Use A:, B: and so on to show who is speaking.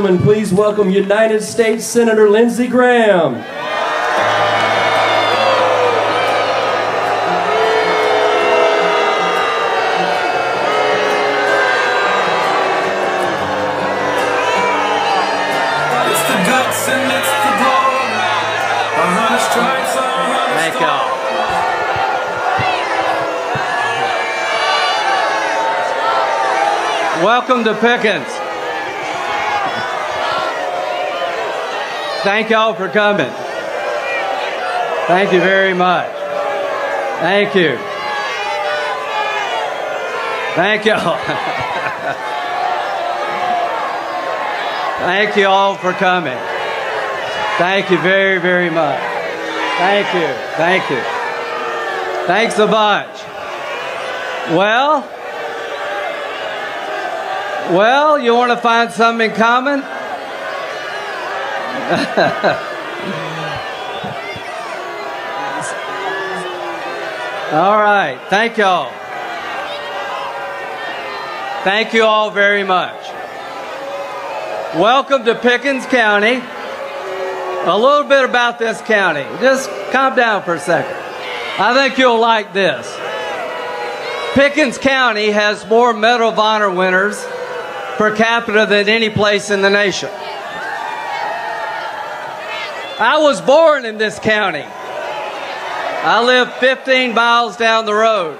A: Gentlemen, please welcome United States Senator Lindsey Graham.
B: It's the guts and it's the blood. A hundred strikes, a hundred
C: Thank y'all. Welcome to Pickens. Thank y'all for coming. Thank you very much. Thank you. Thank y'all. Thank you all for coming. Thank you very, very much. Thank you. Thank you. Thanks a bunch. Well, well, you want to find something in common? all right. Thank y'all. Thank you all very much. Welcome to Pickens County. A little bit about this county. Just calm down for a second. I think you'll like this. Pickens County has more Medal of Honor winners per capita than any place in the nation. I was born in this county. I live 15 miles down the road.